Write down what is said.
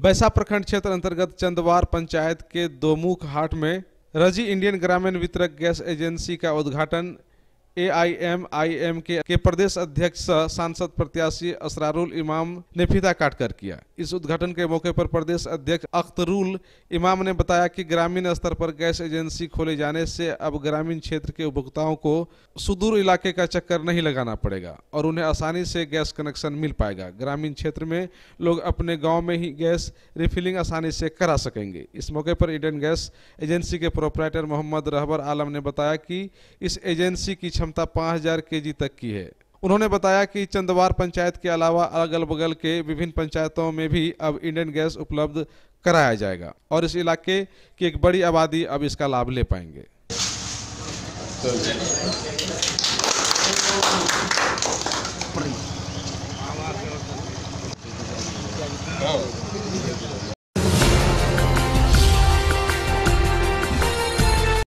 बैसा प्रखंड क्षेत्र अंतर्गत चंदवार पंचायत के दोमुख हाट में रज़ी इंडियन ग्रामीण वितरक गैस एजेंसी का उद्घाटन एआईएमआईएम के, के प्रदेश अध्यक्ष सांसद प्रत्याशी असरारुल इमाम ने फीता काटकर किया। इस उद्घाटन के मौके पर प्रदेश अध्यक्ष अख्तरुल इमाम ने बताया कि ग्रामीण स्तर पर गैस एजेंसी खोले जाने से अब ग्रामीण क्षेत्र के उपभोक्ताओं को सुदूर इलाके का चक्कर नहीं लगाना पड़ेगा और उन्हें आसानी से गैस कनेक्शन मिल पाएगा। ग्रामीण क्षेत्र में लोग अपने गाँव में ही गैस रिफिलिंग आसानी से करा सकेंगे। इस मौके पर इंडियन गैस एजेंसी के प्रोपराइटर मोहम्मद रहबर आलम ने बताया कि इस एजेंसी की क्षमता 5000 केजी तक की है उन्होंने बताया कि चंदवार पंचायत के अलावा अगल बगल के विभिन्न पंचायतों में भी अब इंडियन गैस उपलब्ध कराया जाएगा और इस इलाके की एक बड़ी आबादी अब इसका लाभ ले पाएँगे Oh.